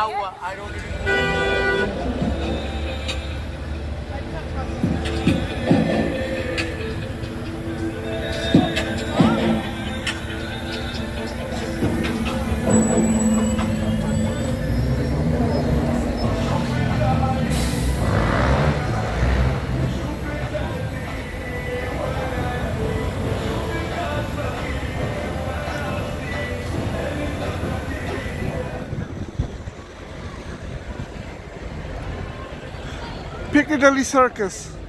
Now I don't even know. Piccadilly Circus.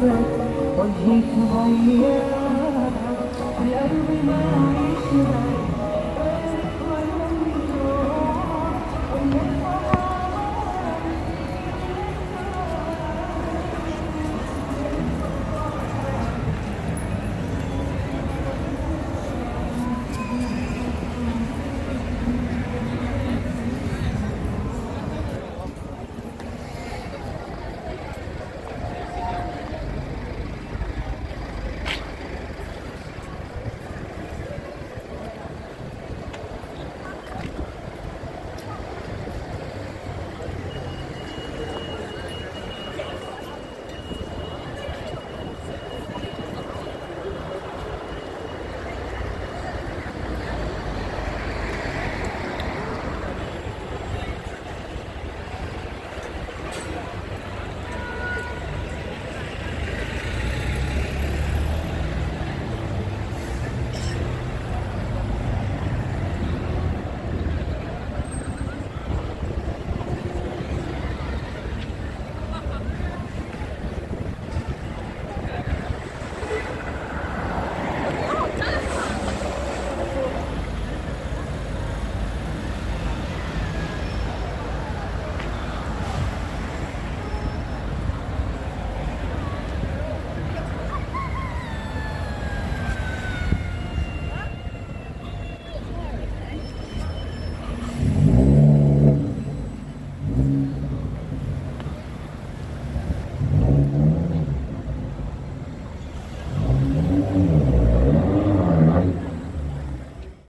شافت وجهي تغير القلب ما عشنا